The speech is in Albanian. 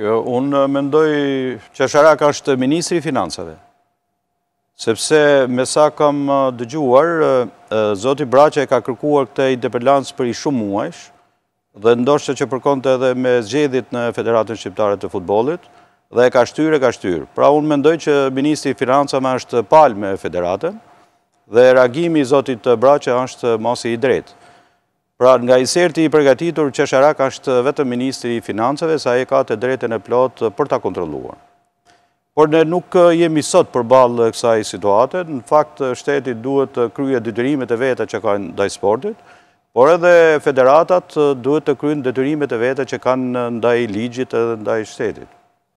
Jo, unë mendoj qesharak është Ministri i Financave, sepse me sa kam dëgjuar, zoti Braçe e ka kërkuar këtë interpelancë prej shumë muajsh, dhe ndoshta që përkonte edhe me zgjedhjet në Federatën Shqiptare të Futbollit, dhe e ka shtyrë, e ka shtyrë. Pra unë mendoj që Ministri i Financave është palë me Federatën, dhe reagimi i zotit Braçe është më se i drejtë. Pra, nga inserti i përgatitur, qesharak është vetëm ministri i Financave, se ai e ka të drejtën e plotë për ta kontrolluar. Por ne nuk jemi sot përballë kësaj situate, në fakt shteti duhet të kryejë detyrimet e veta që ka ndaj sportit, por edhe federatat duhet të kryejnë detyrimet e veta që kanë ndaj ligjit edhe ndaj shtetit.